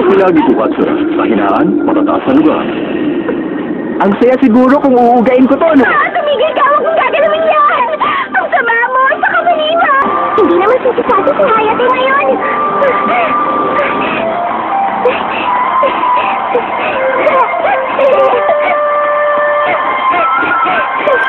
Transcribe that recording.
magbulag itukat sa kahinaan, matataas na lugar. Ang saya siguro kung uugain ko to, no? Ah, tumigil ka! Huwag mong gagalawin yan! Ang sama mo! Sa kamali mo! Hindi naman sisisado si Hayate ngayon!